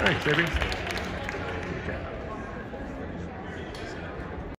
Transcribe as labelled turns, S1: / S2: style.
S1: Thanks, Debbie.